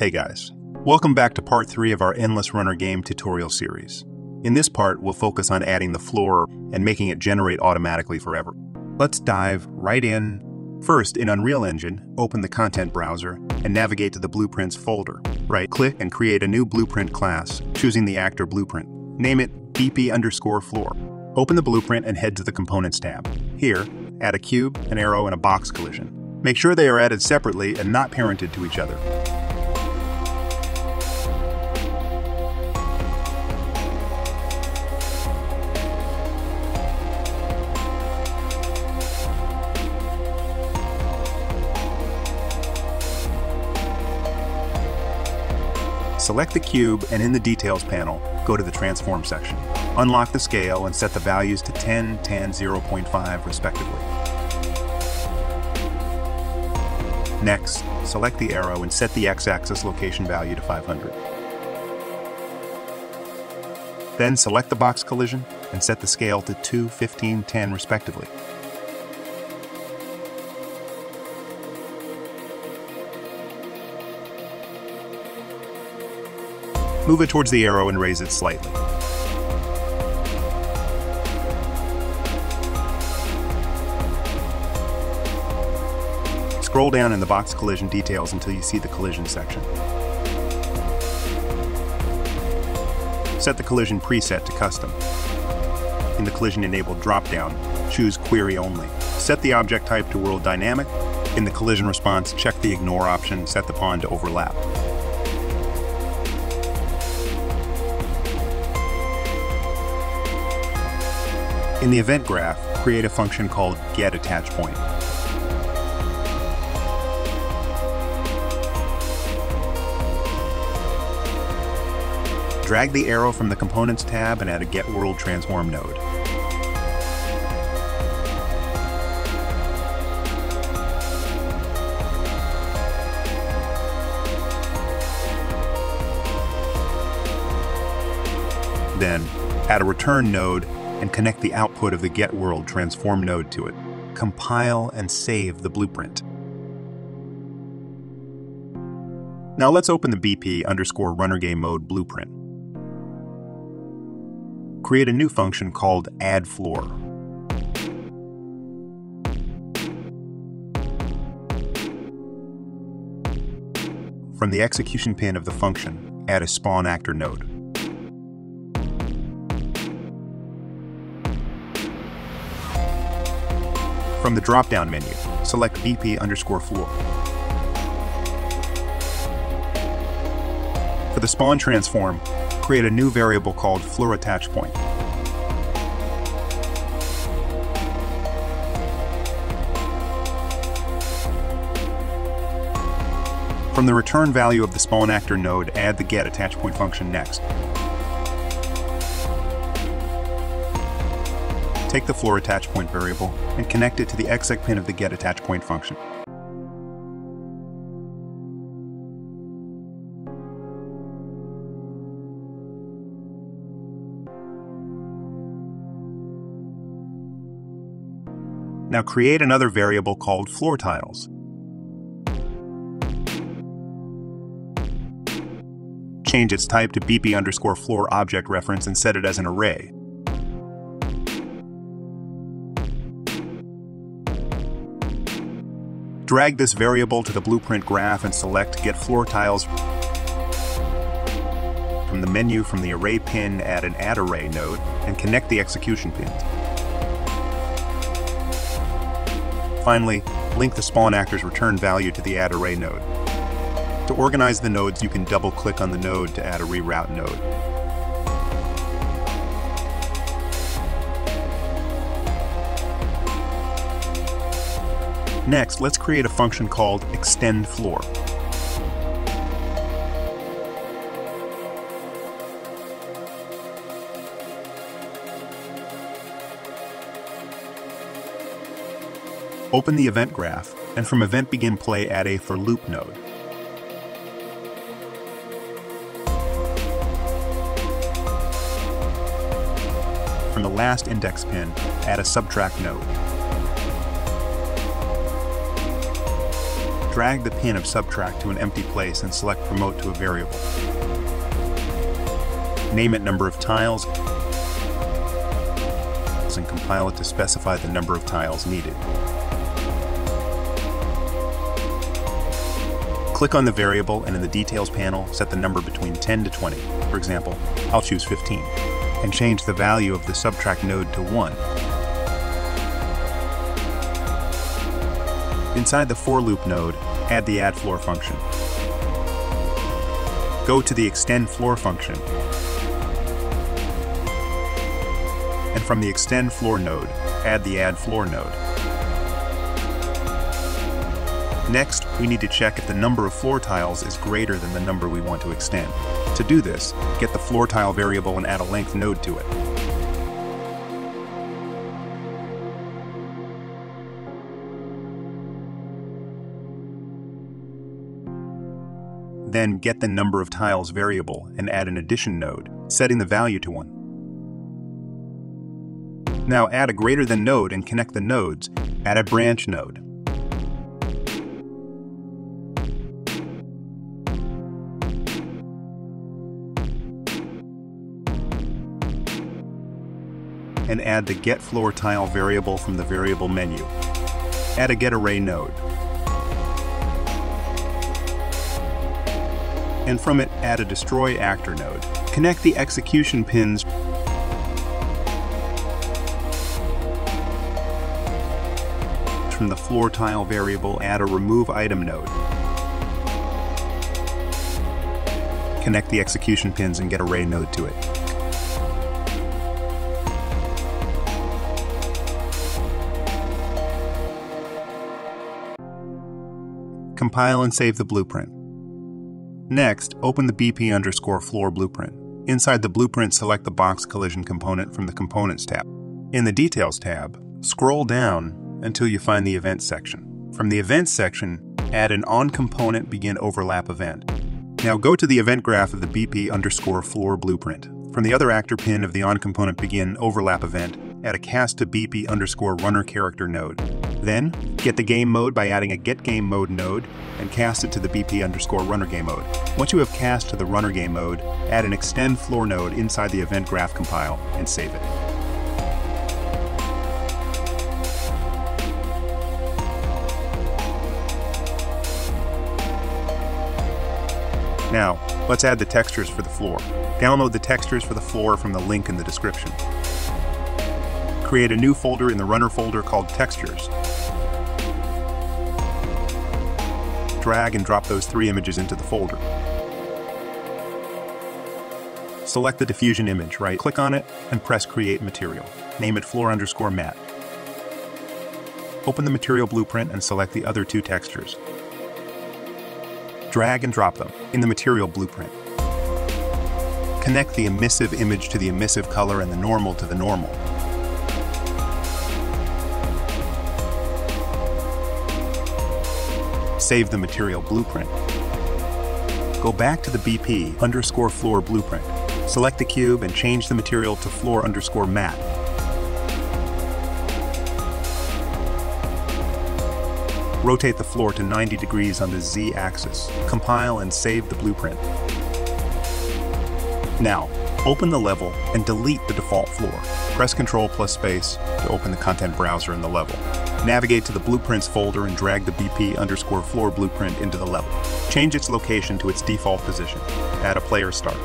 Hey guys, welcome back to part 3 of our Endless Runner game tutorial series. In this part, we'll focus on adding the floor and making it generate automatically forever. Let's dive right in. First, in Unreal Engine, open the Content browser and navigate to the Blueprints folder. Right-click and create a new Blueprint class, choosing the actor blueprint. Name it BP underscore floor. Open the blueprint and head to the Components tab. Here, add a cube, an arrow, and a box collision. Make sure they are added separately and not parented to each other. Select the cube and in the Details panel, go to the Transform section. Unlock the scale and set the values to 10, 10, 0.5 respectively. Next, select the arrow and set the x-axis location value to 500. Then select the box collision and set the scale to 2, 15, 10 respectively. Move it towards the arrow and raise it slightly. Scroll down in the box collision details until you see the collision section. Set the collision preset to custom. In the collision enabled dropdown, choose query only. Set the object type to world dynamic. In the collision response, check the ignore option, set the pawn to overlap. In the event graph, create a function called getAttachPoint. Drag the arrow from the Components tab and add a getWorldTransform node. Then, add a return node and connect the output of the getWorldTransform node to it. Compile and save the blueprint. Now let's open the BP underscore runner game mode blueprint. Create a new function called add floor. From the execution pin of the function, add a spawn actor node. From the drop-down menu, select BP underscore floor. For the spawn transform, create a new variable called floor attach point. From the return value of the spawn actor node, add the get attach point function next. Take the floor attach point variable and connect it to the exec pin of the get attach point function. Now create another variable called floor tiles. Change its type to BP underscore floor object reference and set it as an array. Drag this variable to the blueprint graph and select Get Floor Tiles. From the menu from the Array pin, add an Add Array node and connect the execution pins. Finally, link the spawn actor's return value to the Add Array node. To organize the nodes, you can double-click on the node to add a reroute node. Next, let's create a function called extend floor. Open the event graph, and from event begin play add a for loop node. From the last index pin, add a subtract node. Drag the pin of subtract to an empty place and select promote to a variable. Name it number of tiles and compile it to specify the number of tiles needed. Click on the variable and in the Details panel, set the number between 10 to 20. For example, I'll choose 15, and change the value of the subtract node to 1. Inside the for loop node, add the add floor function. Go to the extend floor function and from the Extend Floor node, add the Add Floor node. Next, we need to check if the number of floor tiles is greater than the number we want to extend. To do this, get the floor tile variable and add a length node to it. Then get the number of tiles variable and add an addition node, setting the value to 1. Now add a greater than node and connect the nodes. Add a branch node. And add the get floor tile variable from the variable menu. Add a get array node. And from it, add a destroy actor node. Connect the execution pins from the floor tile variable, add a remove item node. Connect the execution pins and get array node to it. Compile and save the blueprint. Next, open the BP underscore floor blueprint. Inside the blueprint, select the box collision component from the Components tab. In the Details tab, scroll down until you find the Events section. From the Events section, add an on-component begin overlap event. Now go to the event graph of the BP underscore floor blueprint. From the other actor pin of the on-component begin overlap event, add a cast to BP underscore runner character node. Then, get the game mode by adding a get game mode node and cast it to the BP underscore runner game mode. Once you have cast to the runner game mode, add an extend floor node inside the event graph compile and save it. Now, let's add the textures for the floor. Download the textures for the floor from the link in the description. Create a new folder in the runner folder called Textures. Drag and drop those three images into the folder. Select the diffusion image, right click on it, and press Create Material. Name it Floor underscore Matte. Open the material blueprint and select the other two textures drag and drop them in the material blueprint. Connect the emissive image to the emissive color and the normal to the normal. Save the material blueprint. Go back to the BP underscore floor blueprint. Select the cube and change the material to floor underscore matte. Rotate the floor to 90 degrees on the Z-axis. Compile and save the blueprint. Now, open the level and delete the default floor. Press Ctrl plus space to open the content browser in the level. Navigate to the Blueprints folder and drag the BP underscore floor blueprint into the level. Change its location to its default position. Add a player start.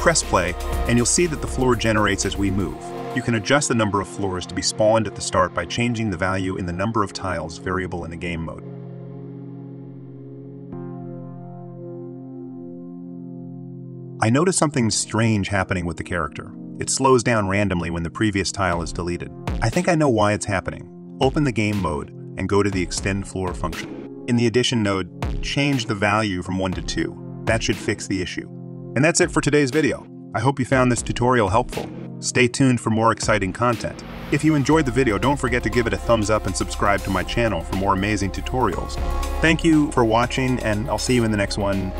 Press play, and you'll see that the floor generates as we move. You can adjust the number of floors to be spawned at the start by changing the value in the number of tiles variable in the game mode. I notice something strange happening with the character. It slows down randomly when the previous tile is deleted. I think I know why it's happening. Open the game mode and go to the extend floor function. In the addition node, change the value from 1 to 2. That should fix the issue. And that's it for today's video. I hope you found this tutorial helpful. Stay tuned for more exciting content. If you enjoyed the video, don't forget to give it a thumbs up and subscribe to my channel for more amazing tutorials. Thank you for watching, and I'll see you in the next one.